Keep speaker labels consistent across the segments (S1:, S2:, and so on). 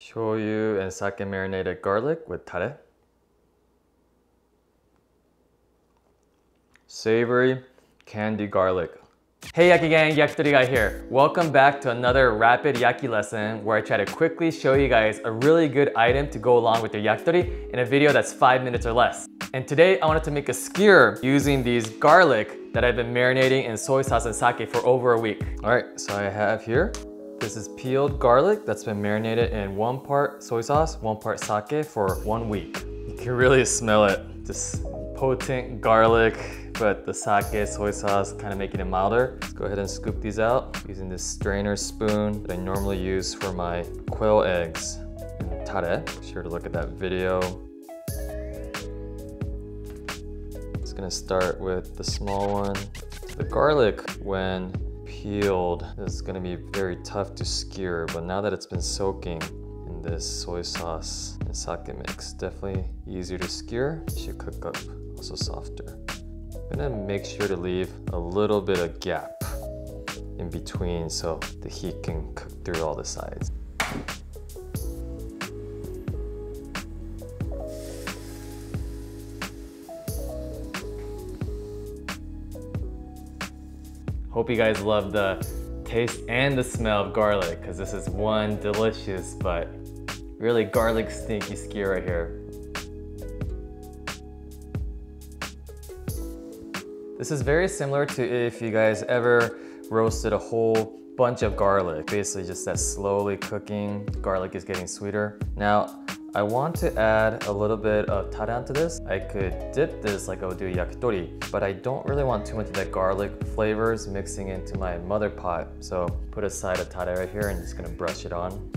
S1: Shoyu and sake marinated garlic with tare. Savory candy garlic. Hey Yaki Gang, Yakitori Guy here. Welcome back to another rapid Yaki lesson where I try to quickly show you guys a really good item to go along with your yakitori in a video that's five minutes or less. And today I wanted to make a skewer using these garlic that I've been marinating in soy sauce and sake for over a week. All right, so I have here, this is peeled garlic that's been marinated in one part soy sauce, one part sake for one week. You can really smell it, this potent garlic but the sake soy sauce kind of making it milder. Let's go ahead and scoop these out using this strainer spoon that I normally use for my quail eggs and tare. Be sure to look at that video. It's gonna start with the small one. The garlic, when peeled, is gonna be very tough to skewer, but now that it's been soaking, in this soy sauce and sake mix. Definitely easier to skewer. It should cook up also softer. I'm gonna make sure to leave a little bit of gap in between so the heat can cook through all the sides. Hope you guys love the taste and the smell of garlic because this is one delicious but really garlic stinky skewer right here. This is very similar to if you guys ever roasted a whole bunch of garlic. Basically just that slowly cooking, garlic is getting sweeter. Now, I want to add a little bit of tare to this. I could dip this like I would do yakitori, but I don't really want too much of that garlic flavors mixing into my mother pot. So put aside a tare right here and just gonna brush it on.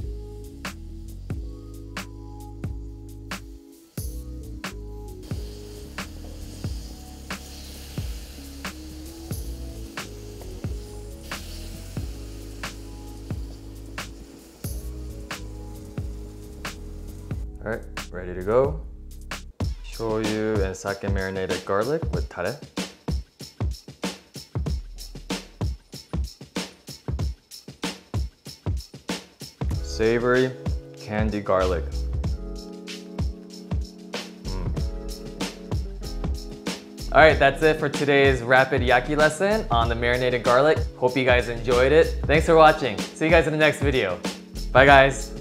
S1: All right, ready to go. Shoyu and sake marinated garlic with tare. Savory candy garlic. Mm. All right, that's it for today's rapid yaki lesson on the marinated garlic. Hope you guys enjoyed it. Thanks for watching. See you guys in the next video. Bye guys.